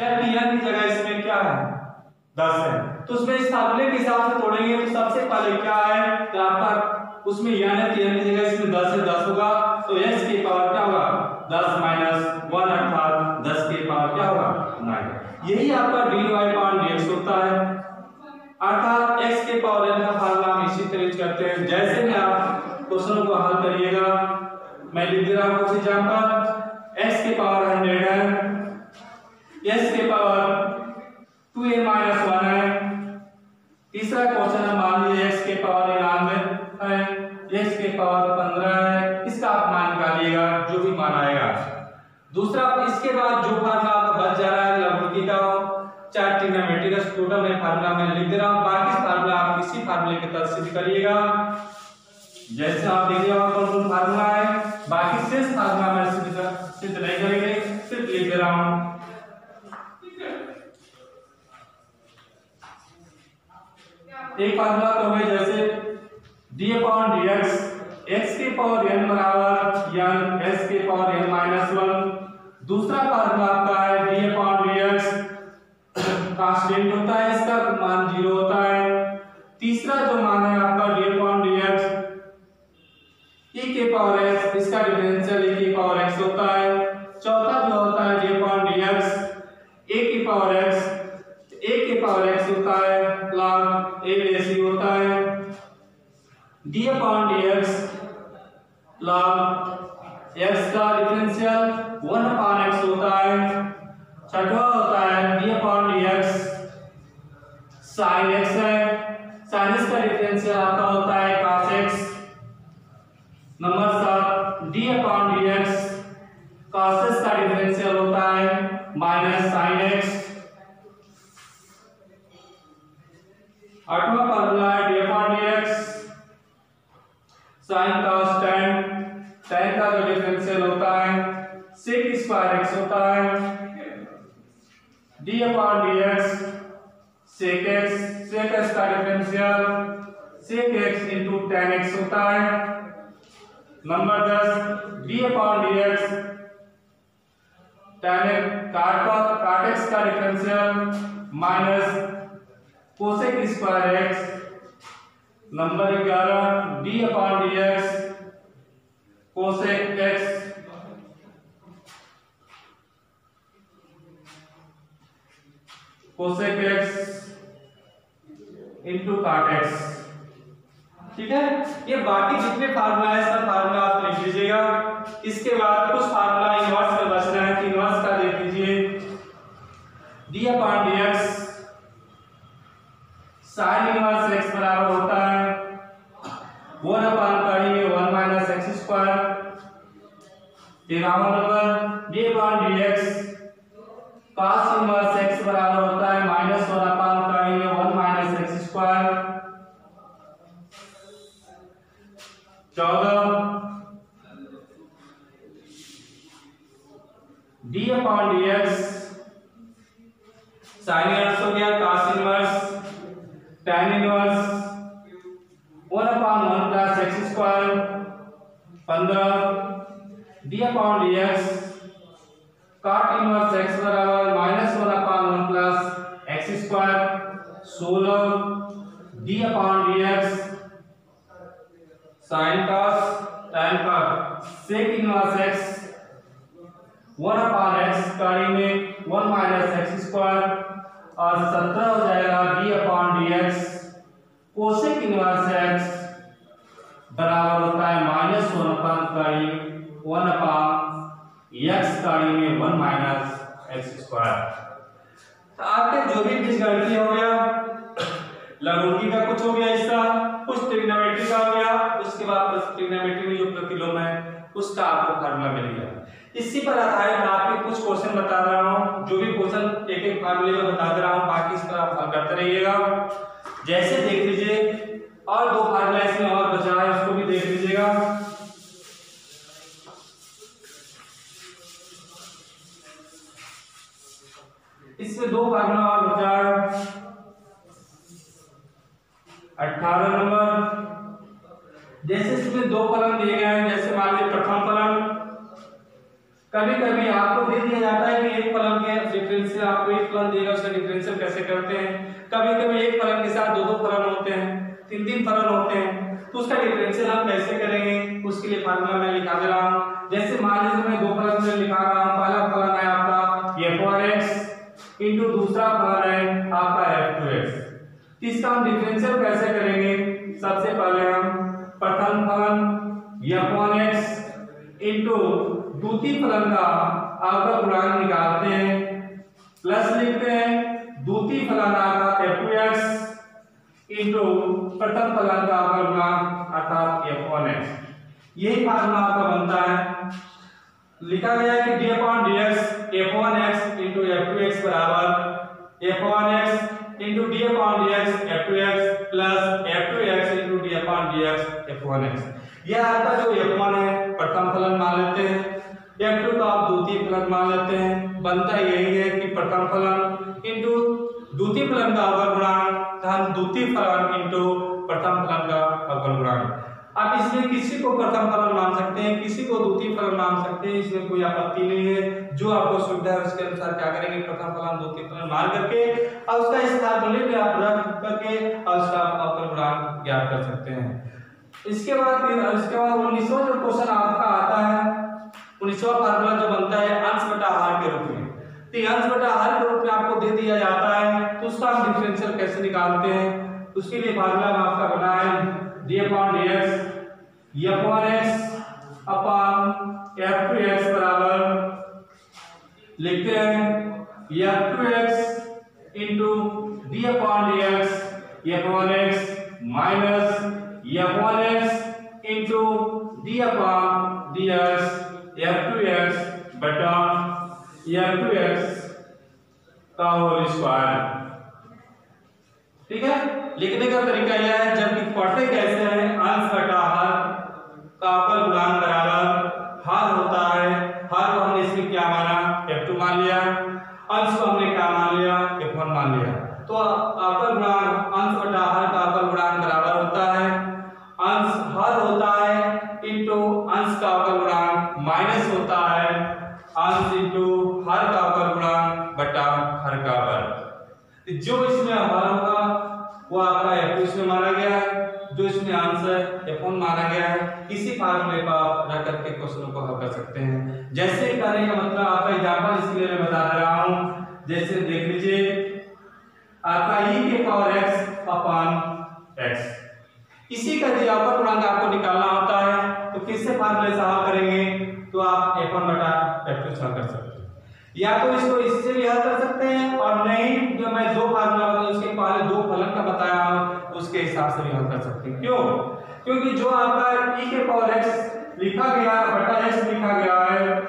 जबकि n की जगह इसमें क्या है? दस है। तो उसमें इस फार्मूले के हिसाब से तोड़ेंगे तो सबसे पहले क्या है? कि आपका उसमें n है तो n की जगह इसमें दस है दस होगा। तो x की पावर क्या होगा? दस माइनस वन अर्थात दस की पावर क्या होगा? नाइन यही आपका डी वाई पावर डी होता है। अर्थात x के पावर n का फार्मूला हम इसी तरह करते हैं। जैसे में आप क्वेश्चन को हल करिएगा, मैं लिख दे रहा हूँ कुछ एग्जांपल x के पावर 100 है। S के पावर 2a 1 है। तीसरा क्वेश्चन है मान लीजिए x के पावर 99 है। X के पावर 15 है। इसका आप मान निकालिएगा, जो भी मान आएगा। दूसरा, इसके बाद जो फार्मूला आपका बच जा रहा है लघुकी का चार ट्रिग्नोमेट्रिक टोटल में फार्मूला मैं लिख दे रहा हूँ बाकी फार्मूला आप इसी फार्मूले के तहत सिद्ध करिएगा। जैसे आप देखिए और कौन कौन फार्मूला है। बाकी शेष फार्मूला मैं सिद्ध नहीं करेंगे, सिर्फ़ लिख दे रहा हूँ। एक फार्मूला तो है जैसे d अपॉन dx, x के पावर n बराबर n, s के पावर n माइनस वन दूसरा फार्मूला आपका है d अपॉन dx कांस्टेंट होता है इसका, मान ज़ीरो होता है. तीसरा जो मान है आपका d अपॉन dx e के पावर x इसका differential d upon dx log x का डिफरेंशियल 1 अपॉन x होता है, छठवा होता है d upon dx sin x है। sin x का डिफरेंशियल आपका होता है cos x नंबर सात, d upon dx cos x का डिफरेंशियल होता है माइनस sin x आठवां फार्मूला है sin cos tan tan का जो डिफरेंशियल होता है, sec स्क्वायर x होता है, d अपॉन x का डिफरेंशियल होता है नंबर काट का का differential minus cosec square x नंबर ग्यारह d upon dx cosec x. Cosec x into cot x ठीक है? ये बाकी जितने फार्मूला है, सब फार्मूला आप लिख लीजिएगा। इसके बाद कुछ फार्मूला इनवर्स में बचना है कि इनवर्स का देख लीजिए। D upon dx, sin inverse x बराबर होता है। 1 अपॉन में 1 minus x square तेरहवां number d upon x cos inverse x बराबर होता है माइनस 1 अपॉन में 1 माइनस एक्स स्क्वायर चौदह. d upon x sine inverse हो गया, cos inverse tan inverse 1 upon 1 plus x square 15 d upon dx cot inverse x बराबर minus 1 upon 1 plus x square 16 d upon dx sin cos, tan cos, sec inverse x 1 upon x कड़ी में 1 minus x square, और 17 हो जाएगा d upon dx cosec inverse x बराबर होता है minus one upon कड़ी वन अपॉन एक्स कड़ी में वन माइनस एक्स स्क्वायर। तो आपके जो भी बीजगणितीय हो गया, लघुकी का कुछ हो गया इसका कुछ ट्रिग्नोमेट्री का हो गया, उसके बाद ट्रिग्नोमेट्री में जो प्रतिलोम है, उसका आपको फार्मूला मिल गया। इसी पर आधारित मैं आपके कुछ क्वेश्चन बता रहा हूँ, जो भी क्वेश्चन एक एक फार्मूले में बता दे रहा हूँ, बाकी इस पर आप करते रहिएगा। जैसे देख लीजिए, और दो फार्मूला इसमें और बचा है, उसको भी देख लीजिएगा। इसमें दो फार्मूला और बचा अठारह नंबर। जैसे इसमें दो फलन दिए गए हैं, जैसे मान लीजिए प्रथम फलन कभी कभी आपको दे दिया जाता है कि एक फलन के डिफरेंशियल आपको एक फलन देगा उसका डिफरेंशियल कैसे करते हैं? कभी कभी एक फलन के साथ दो दो फलन होते हैं तीन तीन फलन होते हैं तो उसका डिफरेंशियल हम कैसे करेंगे? उसके लिए फार्मूला मैं लिखा दे रहा हूँ। जैसे मान लीजिए मैं दो फलन में लिखा रहा हूँ, पहला फलन है आपका f1x इनटू दूसरा फलन है आपका f2x इसका हम डिफरेंशियल कैसे करेंगे? सबसे पहले हम प्रथम फलन f1x इनटू द्वितीय फलन का आपका गुणांक निकालते हैं प्लस लिखते हैं द्वितीय फलन आपका f2x इनटू प्रथम फलन का आपका अर्थात f1x यही फार्मूला आपका बनता है। लिखा गया है कि d upon d x d upon dx f1x into f2x बराबर f one x into d upon d x f1x into d upon dx f2x plus f2x into d upon dx f1x यह आपका जो f1 है, प्रथम फलन मान लेते हैं। F2 को आप द्वितीय फलन मान लेते हैं। बनता यही है कि प्रथम फलन इनटू द्वितीय फलन का अवकल गुणांक धन द्वितीय फलन इनटू प्रथम फलन का अवकल गुणांक। आप इसमें किसी को प्रथम फलन मान सकते हैं, किसी को द्वितीय फलन मान सकते हैं, इसमें कोई आपत्ति नहीं है। जो आपको सुविधा है, उसके अनुसार क्या करेंगे, प्रथम फलन, द्वितीय फलन मान करके, और उसका फार्मूले में आप रख करके, और उसका अवकल गुणांक ज्ञात कर सकते हैं। इसके बाद इसके बाद उन्नीसवा जो क्वेश्चन आपका आता है, उन्नीसवा फार्मूला जो बनता है अंश बटा हार के रूप में। अंश बटा हार के रूप में आपको दे दिया जाता है तो उसका हम डिफरेंशियल कैसे निकालते हैं? उसके लिए फार्मूला आपका बना है, d upon dx e upon x upon f2x बराबर, लिखते हैं f2x into d upon dx e upon x minus e upon x into d upon dx f2x बटा f2x का होल स्क्वायर ठीक है? लिखने का तरीका यह है, जबकि पढ़ते कैसे हैं? अंश घटा हर का अवकल गुणांक बराबर बटा हर का वर्ग जो इसमें हर होगा वो आपका f2 इसमें माना गया है। जो इसमें आंसर f1 माना गया है, इसी फार्मूले का आप रख करके क्वेश्चन को हल कर सकते हैं। जैसे करने का मतलब आपका एग्जांपल इसलिए मैं बता रहा हूँ, जैसे देख लीजिए, आपका e के पावर x अपॉन x इसी का यदि अवकल गुणांक आपको निकालना होता है। तो किससे फार्मूले से हल करेंगे तो आप f1 बटा f2 से हल कर सकते या तो इसको इससे भी हल कर सकते हैं, और नहीं, जो मैं दो फार्मूला बताया, उसके पहले दो फलन का बताया उसके हिसाब से भी हल कर सकते हैं। क्यों? क्योंकि जो आपका e के पावर x लिखा गया, बटा x लिखा गया है,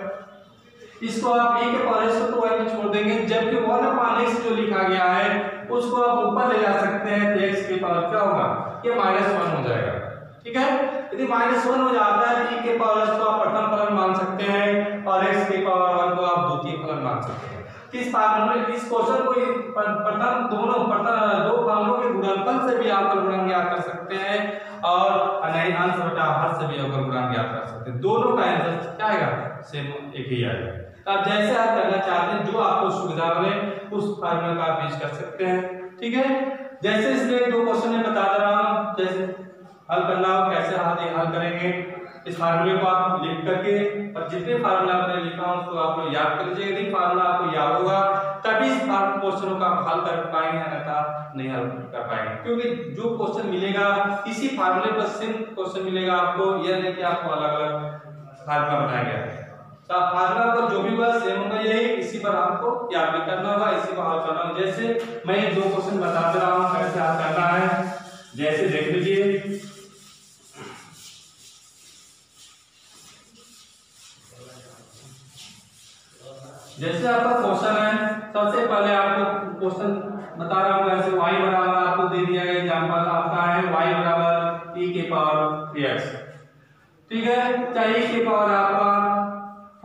इसको आप e के पावर x को वहीं छोड़ देंगे, जबकि 1 अपान x जो लिखा गया है, उसको आप ऊपर ले जा सकते हैं तो x की पावर क्या होगा? ये माइनस वन हो जाएगा। ठीक है? यदि माइनस वन हो जाता है तो के पावर x को आप प्रथम फलन मान सकते हैं और x के पावर वन को आप द्वितीय फलन मान सकते हैं। इस फार्मूले इस क्वेश्चन को प्रथम दोनों, प्रथम, दो फलनों के गुणनफल से भी आप गुणांक ज्ञात कर सकते हैं और नहीं अंश बटा हर से भी अवकल गुणांक ज्ञात कर सकते हैं। दोनों का आंसर क्या आएगा? सेम एक ही आएगा। तो आप जैसे आप करना चाहते हैं, जो आपको सुविधा बने उस फार्मूले का आप यूज़ कर सकते हैं। ठीक है? जैसे इसमें दो क्वेश्चन में बता दे रहा हूँ, जैसे हल करना कैसे हल हल करेंगे? इस फार्मूले को आप लिख करके, और जितने फार्मूला मैंने लिखा हूँ, उसको आप लोग याद कर लीजिए। यदि फार्मूला आपको याद होगा, तभी इस क्वेश्चनों का हल कर पाएँगे, अन्यथा नहीं हल कर पाएँगे। क्योंकि जो क्वेश्चन मिलेगा, इसी फार्मूले पर सेम क्वेश्चन मिलेगा आपको। यह नहीं कि आपको अलग अलग फार्मूला बनाया गया है। तो फार्मूला पर जो भी होगा सेम होगा यही। इसी पर आपको याद भी करना होगा, इसी को हल करना होगा। जैसे मैं दो क्वेश्चन बता दे रहा हूँ, कैसे हल करना है। जैसे देख लीजिए जैसे आपका क्वेश्चन है, सबसे पहले आपको क्वेश्चन बता रहा हूँ ऐसे y बराबर आपको दे दिया गया एग्जांपल आपका है y बराबर e के पावर x ठीक है? चाहे e के पावर आपका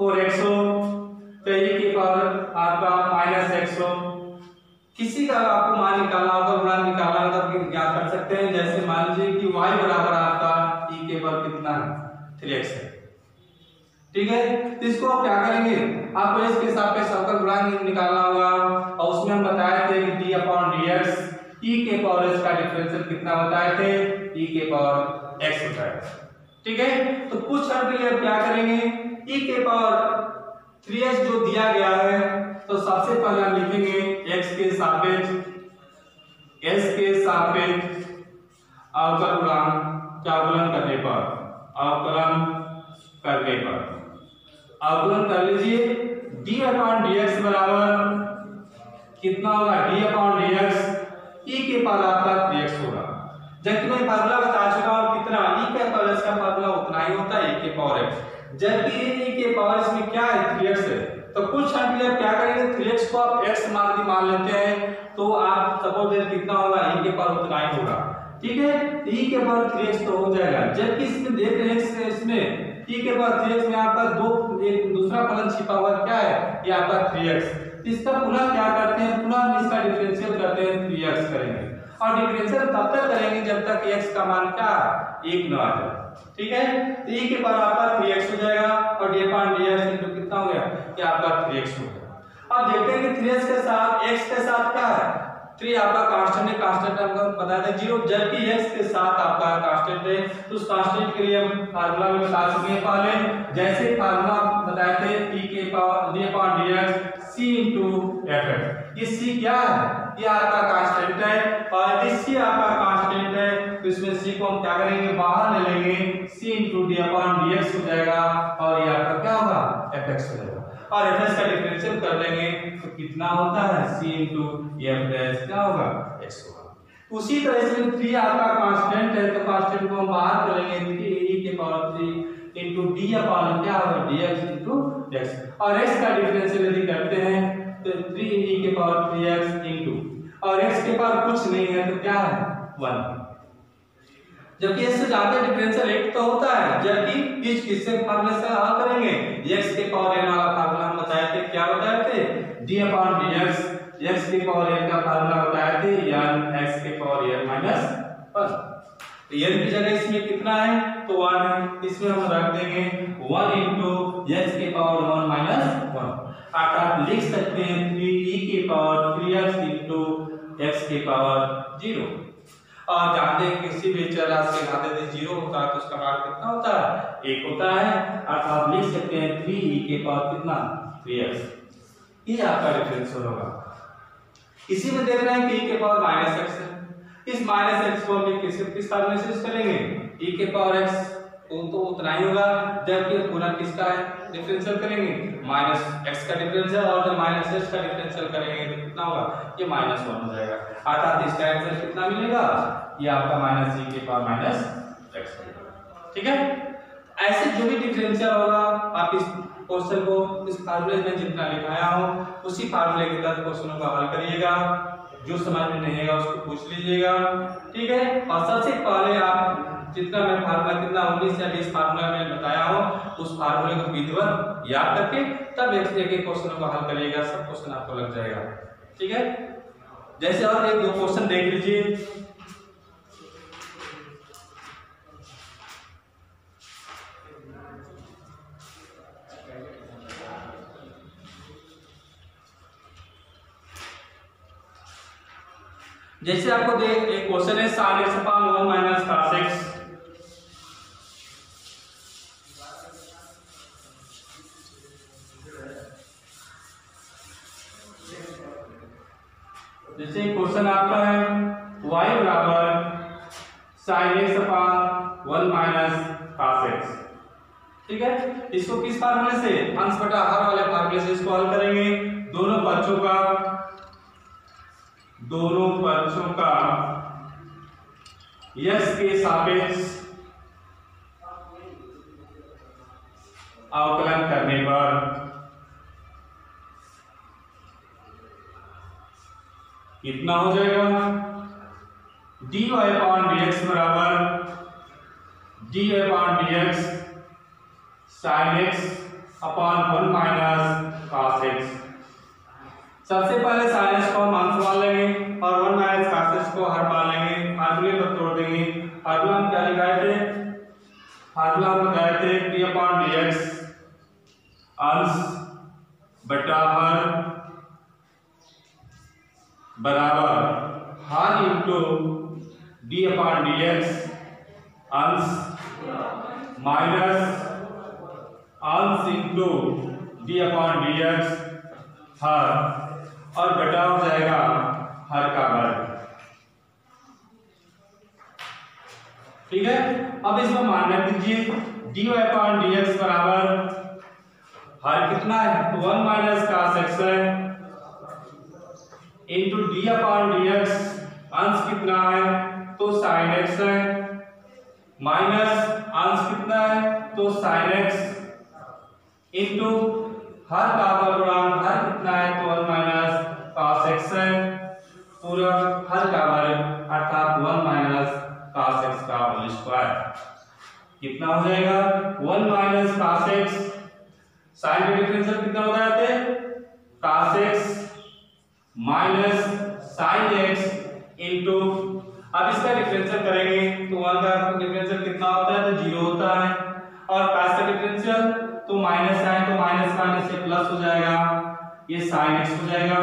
4x हो, चाहे e के पावर आपका माइनस x हो, किसी का आपको मान निकालना होगा गुणांक निकालना होगा तो ज्ञात कर सकते हैं। जैसे मान लीजिए कि y बराबर आपका e के पावर कितना है? 3x है। ठीक है? तो इसको आप क्या करेंगे? आपको इसके सापेक्ष अवकल गुणांक निकालना होगा और उसमें हम बताए थे कि d अपॉन dx e के पावर s का डिफरेंशियल कितना बताए थे? e के पावर x होता है ठीक है? तो कुछ क्षण के लिए आप क्या करेंगे? e के पावर 3x जो दिया गया है तो सबसे पहले हम लिखेंगे x के सापेक्ष, s के सापेक्ष अवकल गुणांक का अवकलन करने पर? अवकलन करने पर। अवकलन कर लीजिए d अपॉन dx बराबर कितना होगा? d अपॉन dx e के पावर आपका 3x होगा। जबकि मैं फार्मूला बता चुका हूँ, कितना? e के पावर x का फार्मूला उतना ही होता है e के पावर x जबकि e के पावर इसमें क्या है? 3x है। तो कुछ क्षण के लिए क्या करेंगे? 3x को आप x मान मान लेते हैं तो आप सपोज़ देर कितना होगा? e के पावर उतना ही होगा। ठीक है? e के पावर 3x तो हो जाएगा। जबकि इसमें देख रहे हैं इसमें e के पावर 3x में आपका दो, एक दूसरा फलन छिपा हुआ क्या है? ये आपका 3x इसका पुनः क्या करते हैं? पुनः हम इसका डिफरेंशियल करते हैं 3x करेंगे। और डिफरेंशियल तब तक करेंगे जब तक x का मान क्या? एक न आ जाए। ठीक है? तो e के पावर आपका 3x हो जाएगा। और d अपॉन dx इनटू कितना हो गया? ये आपका 3x हो गया। अब देखते हैं कि 3x के साथ, x के साथ क्या है? 3 आपका कांस्टेंट है कांस्टेंट हमको बता दें ज़ीरो जबकि x के साथ आपका कांस्टेंट है। तो उस कांस्टेंट के लिए हम फार्मूला में बता चुके हैं पहले। जैसे फार्मूला बताए थे e के power d upon dx, c into fx ये c क्या है? ये आपका कांस्टेंट है, और यदि c आपका कांस्टेंट है तो इसमें c को हम क्या करेंगे? बाहर ले लेंगे। c into d upon dx हो जाएगा, और ये आपका क्या होगा? fx हो जाएगा। और fx का डिफरेंशियल कर लेंगे तो कितना होता है? C into f dash क्या होगा? X होगा। उसी तरह से 3 आपका कांस्टेंट है तो कांस्टेंट को हम बाहर करेंगे 3 e के पावर 3 इंटू डी अपॉन क्या होगा? Dx इंटू x और x का डिफरेंशियल यदि करते हैं तो 3 e के पावर 3x इंटू और x के पावर कुछ नहीं है तो क्या है? 1 जबकि इससे ज़्यादा डिफरेंशियल एक तो होता है, जबकि इस किससे फार्मूले से हल करेंगे। x के पावर n वाला फार्मूला हम बताए थे, क्या बताए थे? d अपॉन dx, x के पावर n का फार्मूला बताए थे n x के पावर n माइनस 1 तो n की जगह इसमें कितना है? तो 1 है। इसमें हम रख देंगे 1 into x के पावर 1 minus 1 अर्थात लिख सकते हैं 3e के पावर 3x into x के पावर 0 और जानते हैं किसी भी चर राशि घाते यदि ज़ीरो होता है तो उसका मान कितना होता है? एक होता है। अर्थात लिख सकते हैं थ्री ई के पावर कितना? थ्री एक्स ये आपका डिफरेंशियल होगा। इसी में देख रहे हैं कि ई के पावर माइनस एक्स है। इस माइनस एक्स को हम किस किस फार्मूले से करेंगे? ई के पावर x तो, तो उतना ही होगा जबकि गुना किसका है? डिफरेंशियल करेंगे। माइनस x का डिफरेंशियल और जब माइनस x का डिफरेंशियल करेंगे तो कितना होगा? ये माइनस वन हो जाएगा। अर्थात इसका आंसर कितना मिलेगा? ये आपका माइनस e के पावर माइनस x ठीक है? ऐसे जो भी डिफरेंशियल होगा आप इस क्वेश्चन को इस फार्मूले में जितना लिखाया हो उसी फार्मूले के तहत क्वेश्चनों का हल करिएगा। जो समझ में नहीं आएगा उसको पूछ लीजिएगा। ठीक है? और सबसे पहले आप जितना मैं फार्मूला, कितना उन्नीस या बीस फार्मूला में बताया हो, उस फार्मूले को विधिवत याद करके तब एक से एक क्वेश्चन को हल करिएगा, सब क्वेश्चन आपको लग जाएगा। ठीक है? जैसे और एक दो क्वेश्चन देख लीजिए। जैसे आपको एक क्वेश्चन है x upon one minus cos x जैसे क्वेश्चन आपका है, y बराबर sine x upon one minus cos x ठीक है? इसको किस फार्मूले से? अंश बटा हर वाले फार्मूले से इसको हल करेंगे। दोनों बच्चों का, दोनों पक्षों का यश के सापेक्ष अवकलन करने पर कितना हो जाएगा? D y upon d x बराबर d y upon d x sine x upon one minus cos x सबसे पहले साइंस को हम अंश मान लेंगे और वन माइनस कासेस को हर मान लेंगे। फार्मूले पर तोड़ देंगे। फार्मूला हम क्या लिखाए थे? फार्मूला हम बताए थे डी अपॉन डी एक्स अंश बटा हर बराबर। हर into d upon d x अंश माइनस अंश into d upon d x हर, और बटा हो जाएगा हर का वर्ग। ठीक है? अब इसमें मानना दीजिए d y upon d x बराबर हर कितना है? तो वन माइनस का एक्स है into d upon d x अंश कितना है? तो साइन एक्स है। माइनस अंश कितना है? तो साइन एक्स इंटू हर का गुणांक हर कितना है? तो वन माइनस cos x है। पूरा हर का वर्ग, अर्थात वन माइनस cos x का होल स्क्वायर कितना हो जाएगा? One minus cos x sine का डिफरेंशियल कितना हो जाते? cos x minus sine x into अब इसका डिफरेंशियल करेंगे तो वन का डिफरेंशियल कितना होता है? तो ज़ीरो होता है। और cos का डिफरेंशियल तो माइनस साइन तो माइनस माइनस से प्लस हो जाएगा। ये साइन एक्स हो जाएगा।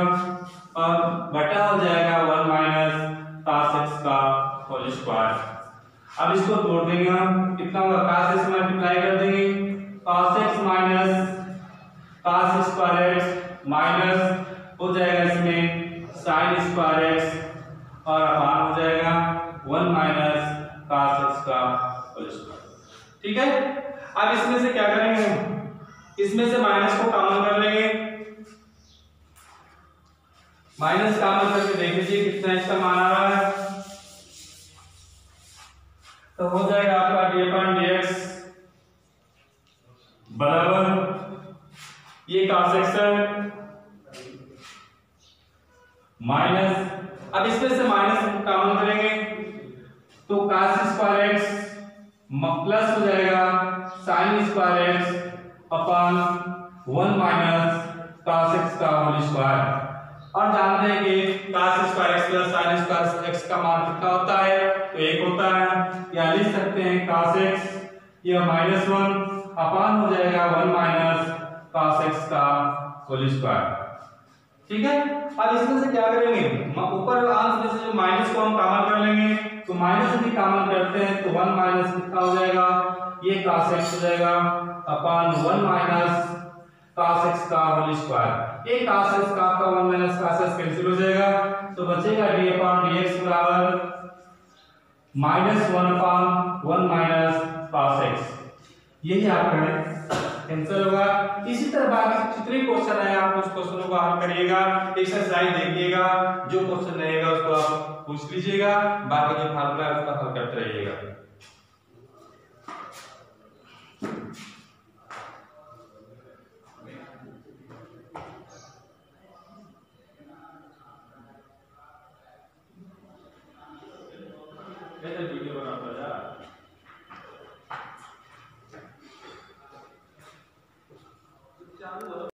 और बटा हो जाएगा वन माइनस cos एक्स का होल स्क्वायर अब इसको तोड़ देंगे हम। कितना होगा? cos एक्स मल्टीप्लाई कर देंगे। cos x minus cos square x minus हो जाएगा इसमें साइन स्क्वायर एक्स और अपान हो जाएगा वन माइनस cos एक्स का होल स्क्वायर ठीक है? अब इसमें से क्या करेंगे? इसमें से माइनस को कॉमन कर लेंगे। माइनस कॉमन करके देख लीजिए कितना इसका मान आ रहा है। तो हो जाएगा आपका डी अपॉन डी एक्स बराबर ये cos x है। माइनस, अब इसमें से माइनस कॉमन करेंगे तो cos स्क्वायर x प्लस हो जाएगा, sin square x upon one minus cos x का होल स्क्वायर और जानते हैं कि cos square x plus sin square x का मान कितना होता है? तो एक होता है। या लिख सकते हैं cos x, यह माइनस वन अपॉन हो जाएगा वन माइनस cos x का होल स्क्वायर ठीक है? अब इसमें से क्या करेंगे? ऊपर अंश में से जो माइनस को हम कॉमन कर लेंगे तो माइनस भी कॉमन करते हैं तो वन माइनस कितना हो जाएगा? ये cos x हो जाएगा upon one minus cos x का होल स्क्वायर ये cos x का आपका one minus cos x cancel हो जाएगा। तो बचेगा d अपॉन dx बराबर minus one upon one minus cos x. यही आपका आंसर होगा। इसी तरह बाकी जितने क्वेश्चन आए, आप उस क्वेश्चनों को हल करिएगा एक्सरसाइज देखिएगा, जो क्वेश्चन रहेगा उसको आप पूछ लीजिएगा, बाकी जो फार्मूला है उसका हल करते रहिएगा।